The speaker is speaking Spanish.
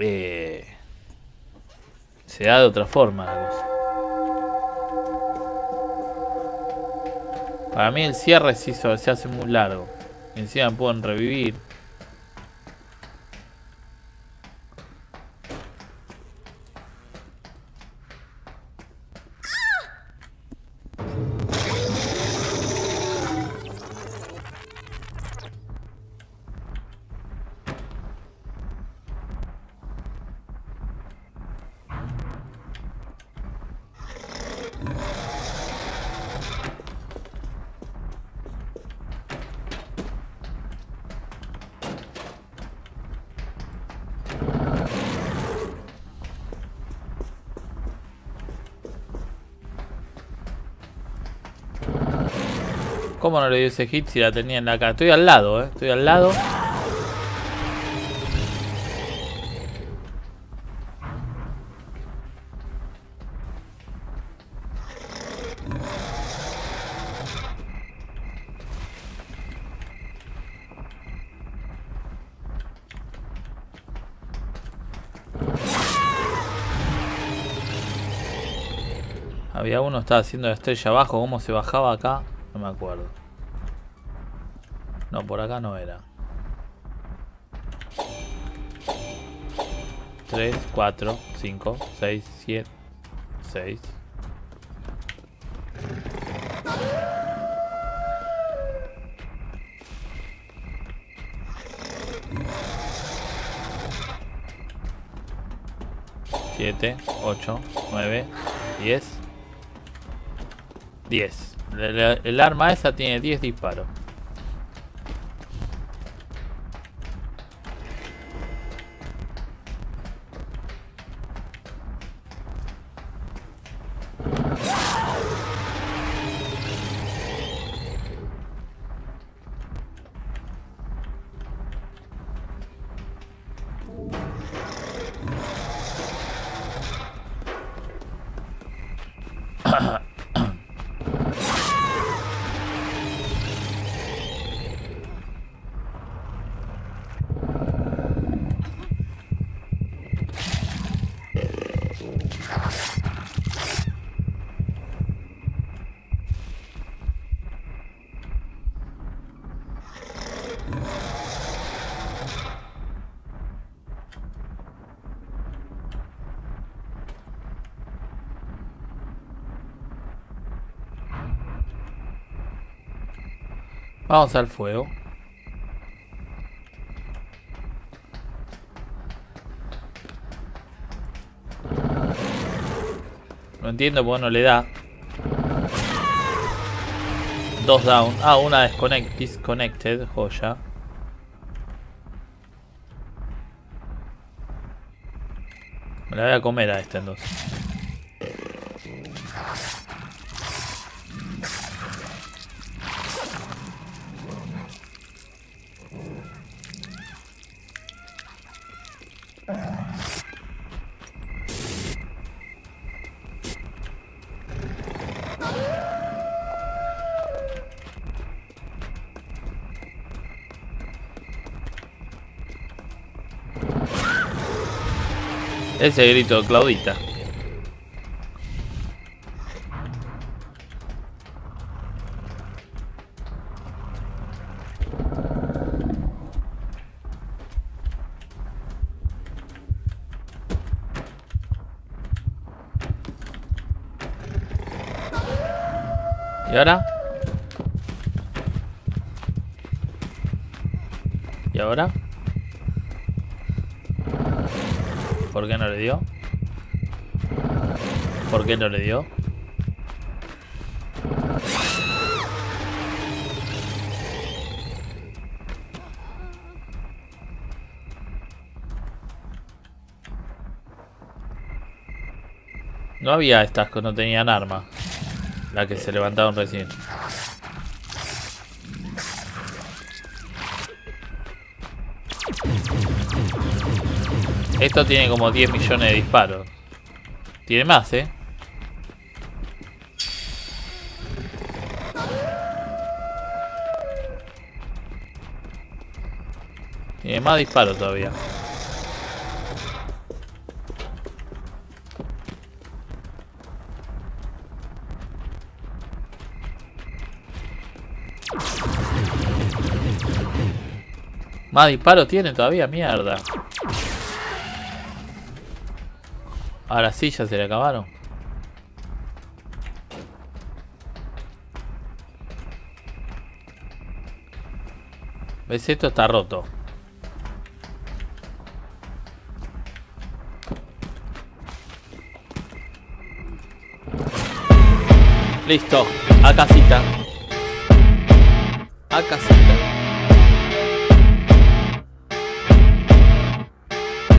eh, se da de otra forma la cosa. Para mí el cierre se, se hace muy largo. Encima pueden revivir. ¿Cómo no le dio ese hit si la tenía en la cara? Estoy al lado, eh. Estoy al lado. Había uno estaba haciendo la estrella abajo, ¿cómo se bajaba acá? No me acuerdo. No, por acá no era. 3, 4, 5, 6, 7, 6. Siete, ocho, nueve, diez, diez. El, arma esa tiene 10 disparos. Vamos al fuego. No entiendo qué no le da. Dos down. Ah, una disconnect, disconnected, joya. Me la voy a comer a esta entonces. Ese grito Claudita. ¿Y ahora? ¿Y ahora? ¿Por qué no le dio? ¿Por qué no le dio? No había estas que no tenían arma. La que se levantaron recién. Esto tiene como 10 millones de disparos. Tiene más, ¿eh? Tiene más disparos todavía. Más disparos tiene todavía, mierda. Ahora sí, ya se le acabaron. ¿Ves? Esto está roto. Listo. A casita. A casita.